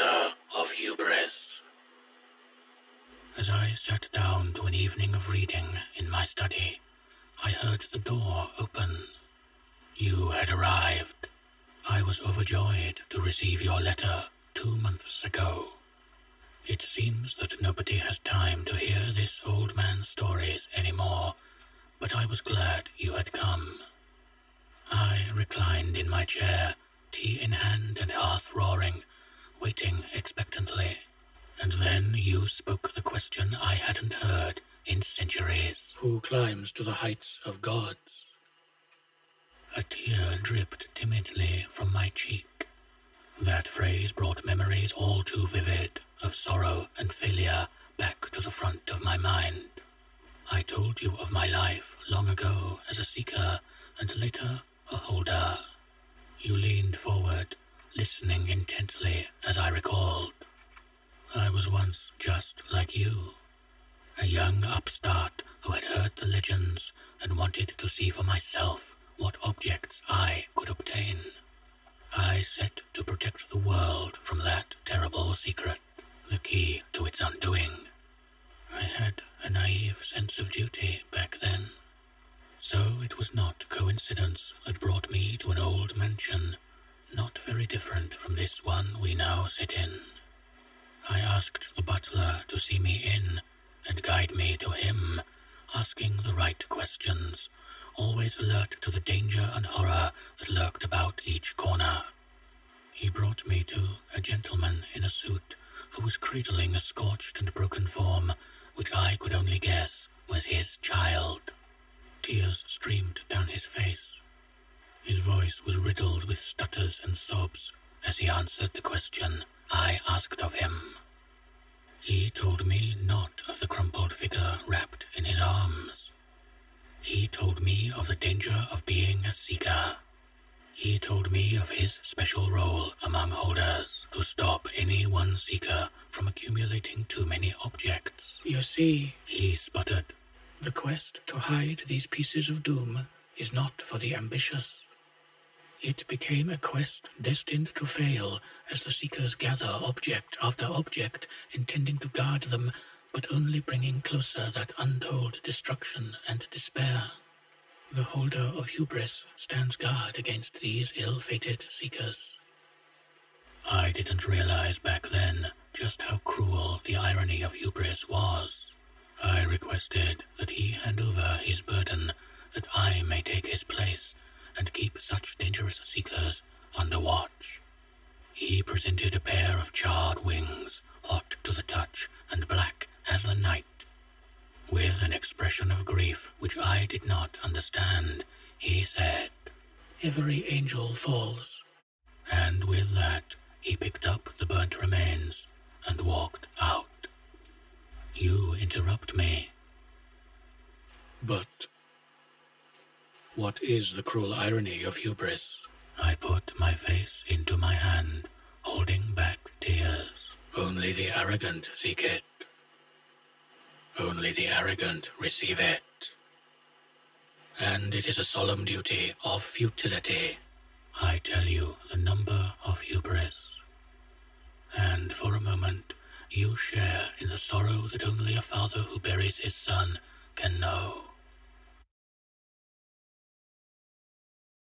of hubris. As I sat down to an evening of reading in my study, I heard the door open. You had arrived. I was overjoyed to receive your letter two months ago. It seems that nobody has time to hear this old man's stories any more, but I was glad you had come. I reclined in my chair, tea in hand and hearth roaring, waiting expectantly. And then you spoke the question I hadn't heard in centuries. Who climbs to the heights of gods? A tear dripped timidly from my cheek. That phrase brought memories all too vivid of sorrow and failure back to the front of my mind. I told you of my life long ago as a seeker and later a holder. You leaned forward, listening intently as I recalled. I was once just like you, a young upstart who had heard the legends and wanted to see for myself what objects I could obtain. I set to protect the world from that terrible secret, the key to its undoing. I had a naive sense of duty back then. So it was not coincidence that brought me to an old mansion, not very different from this one we now sit in. I asked the butler to see me in and guide me to him, asking the right questions, always alert to the danger and horror that lurked about each corner. He brought me to a gentleman in a suit who was cradling a scorched and broken form, which I could only guess was his child. Tears streamed down his face. His voice was riddled with stutters and sobs as he answered the question I asked of him. He told me not of the crumpled figure wrapped in his arms. He told me of the danger of being a seeker. He told me of his special role among holders to stop any one seeker from accumulating too many objects. You see, He sputtered. the quest to hide these pieces of doom is not for the ambitious. It became a quest destined to fail as the seekers gather object after object, intending to guard them, but only bringing closer that untold destruction and despair. The holder of hubris stands guard against these ill-fated seekers. I didn't realize back then just how cruel the irony of hubris was. I requested that he hand over his burden that I may take his place and keep such dangerous seekers under watch. He presented a pair of charred wings, hot to the touch and black as the night. With an expression of grief which I did not understand, he said, Every angel falls. and with that he picked up the burnt remains and walked out. You interrupt me. But what is the cruel irony of hubris? I put my face into my hand, holding back tears. Only the arrogant seek it. Only the arrogant receive it. And it is a solemn duty of futility. I tell you the number of hubris. And for a moment, you share in the sorrow that only a father who buries his son can know.